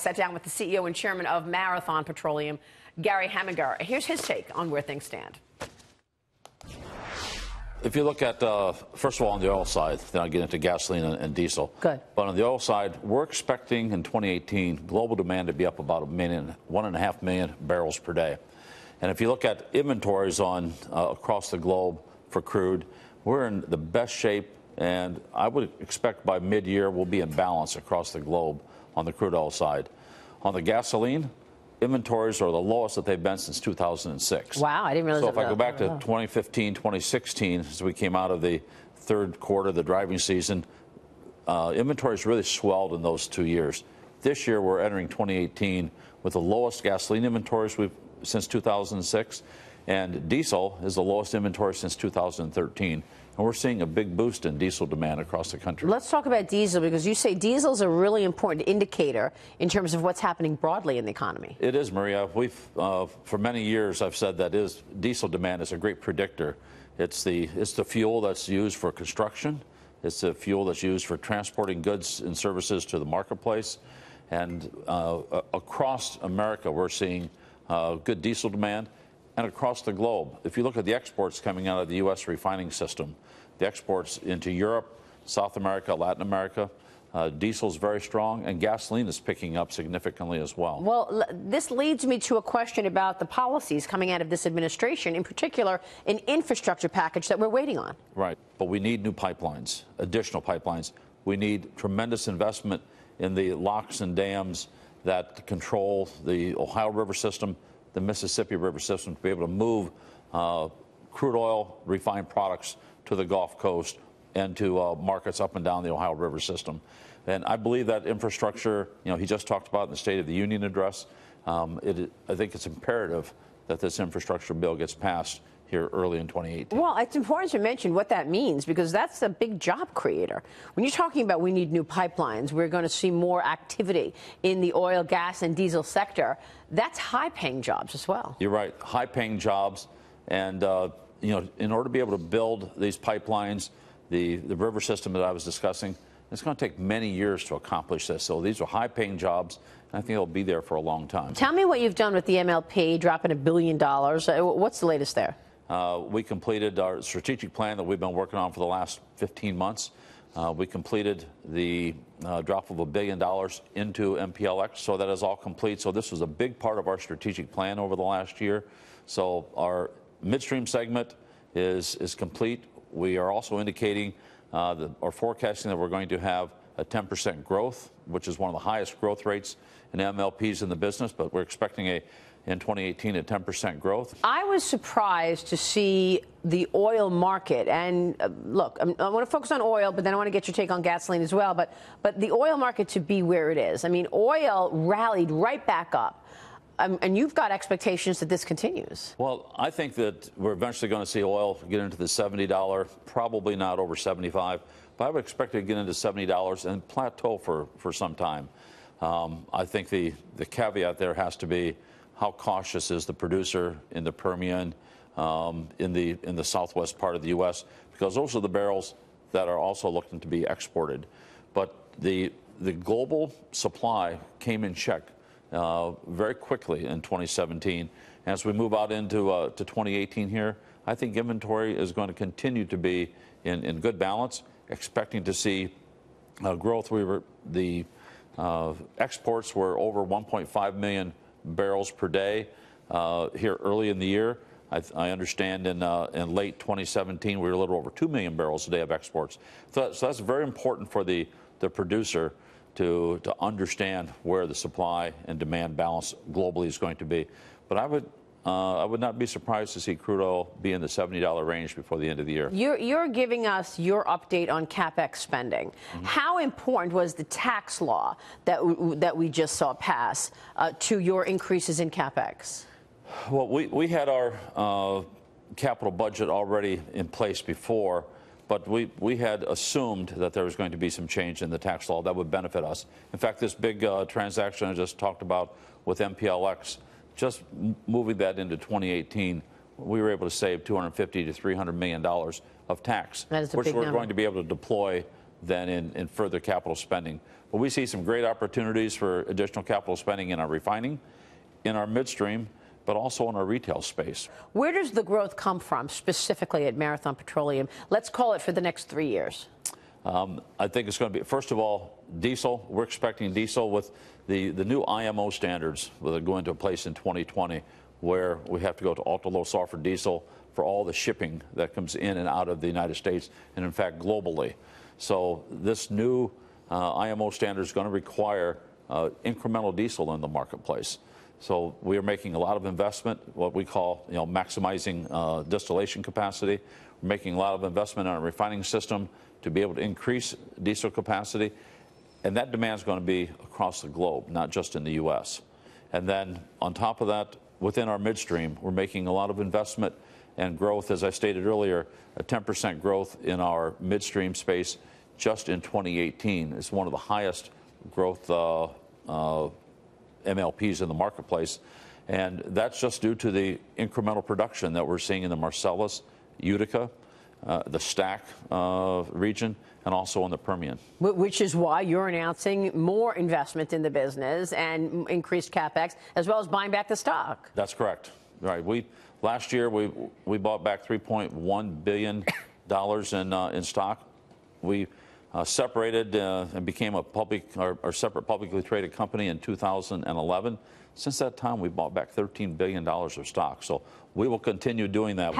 Sat down with the CEO and chairman of Marathon Petroleum, Gary Heminger. Here's his take on where things stand. If you look at, uh, first of all, on the oil side, then I'll get into gasoline and, and, diesel. Good. But on the oil side, we're expecting in 2018 global demand to be up about a million, one and a half million barrels per day. And if you look at inventories on uh, across the globe for crude, we're in the best shape, and I would expect by mid-year we'll be in balance across the globe on the crude oil side. On the gasoline, inventories are the lowest that they've been since 2006. Wow, I didn't realize so that. So if I go back to 2015, 2016, as we came out of the third quarter of the driving season, uh, inventories really swelled in those two years. This year, we're entering 2018 with the lowest gasoline inventories we've since 2006, and diesel is the lowest inventory since 2013 and we're seeing a big boost in diesel demand across the country. Let's talk about diesel because you say diesel is a really important indicator in terms of what's happening broadly in the economy. It is, Maria. We've uh, for many years I've said that is diesel demand is a great predictor. It's the it's the fuel that's used for construction. It's the fuel that's used for transporting goods and services to the marketplace. And uh, across America, we're seeing uh, good diesel demand and across the globe. If you look at the exports coming out of the U.S. refining system, the exports into Europe, South America, Latin America, uh, diesel is very strong, and gasoline is picking up significantly as well. Well, this leads me to a question about the policies coming out of this administration, in particular, an infrastructure package that we're waiting on. Right. But we need new pipelines, additional pipelines. We need tremendous investment in the locks and dams that control the Ohio River system, the Mississippi River system to be able to move uh, crude oil, refined products to the Gulf Coast and to uh, markets up and down the Ohio River system. And I believe that infrastructure, you know, he just talked about in the State of the Union address. Um, it, I think it's imperative that this infrastructure bill gets passed here early in 2018. Well, it's important to mention what that means because that's a big job creator. When you're talking about we need new pipelines, we're going to see more activity in the oil, gas, and diesel sector. That's high paying jobs as well. You're right. High paying jobs. And, uh, you know, in order to be able to build these pipelines, the, the river system that I was discussing, it's going to take many years to accomplish this. So these are high paying jobs, and I think they'll be there for a long time. Tell me what you've done with the MLP, dropping a billion dollars. Uh, what's the latest there? Uh, we completed our strategic plan that we've been working on for the last 15 months. Uh, we completed the uh, drop of a billion dollars into MPLX, so that is all complete. So this was a big part of our strategic plan over the last year. So our midstream segment is is complete. We are also indicating uh, the, or forecasting that we're going to have a 10% growth, which is one of the highest growth rates in MLPs in the business, but we're expecting a in 2018 at 10% growth. I was surprised to see the oil market. And uh, look, I'm, i want to focus on oil, but then I want to get your take on gasoline as well. But, but the oil market to be where it is. I mean, oil rallied right back up. Um, and you've got expectations that this continues. Well, I think that we're eventually going to see oil get into the $70, probably not over 75, but I would expect it to get into $70 and plateau for, for some time. Um, I think the, the caveat there has to be how cautious is the producer in the Permian, um, in the in the southwest part of the U.S. because those are the barrels that are also looking to be exported. But the the global supply came in check uh, very quickly in 2017. As we move out into uh, to 2018 here, I think inventory is going to continue to be in, in good balance. Expecting to see uh, growth. We were the uh, exports were over 1.5 million barrels per day uh, here early in the year. I, I understand in, uh, in late 2017 we were a little over 2 million barrels a day of exports. So, so that's very important for the, the producer to, to understand where the supply and demand balance globally is going to be. But I would uh, I would not be surprised to see crude oil be in the $70 range before the end of the year. You're, you're giving us your update on capex spending. Mm-hmm. How important was the tax law that that we just saw pass uh, to your increases in capex? Well, we we had our uh, capital budget already in place before. But we, we had assumed that there was going to be some change in the tax law that would benefit us. In fact, this big uh, transaction I just talked about with MPLX just moving that into 2018, we were able to save 250 to 300 million dollars of tax, which we're number. going to be able to deploy then in, in further capital spending. But we see some great opportunities for additional capital spending in our refining, in our midstream, but also in our retail space. Where does the growth come from specifically at Marathon Petroleum? Let's call it for the next three years. Um, I think it's going to be, first of all, diesel. We're expecting diesel with the, the new IMO standards that are going into place in 2020, where we have to go to ultra low sulfur diesel for all the shipping that comes in and out of the United States, and in fact, globally. So, this new uh, IMO standard is going to require uh, incremental diesel in the marketplace. So we are making a lot of investment, what we call, you know, maximizing uh, distillation capacity. We're making a lot of investment in our refining system to be able to increase diesel capacity, and that demand is going to be across the globe, not just in the U.S. And then on top of that, within our midstream, we're making a lot of investment and growth. As I stated earlier, a 10% growth in our midstream space just in 2018 is one of the highest growth. Uh, uh, MLPs in the marketplace. And that's just due to the incremental production that we're seeing in the Marcellus, Utica, uh, the Stack uh, region, and also in the Permian. Which is why you're announcing more investment in the business and increased capex, as well as buying back the stock. That's correct. Right. We last year we we bought back 3.1 billion dollars in uh, in stock. We uh, separated uh, and became a public or, or separate publicly traded company in 2011. Since that time, we bought back 13 billion dollars of stock. So we will continue doing that. Have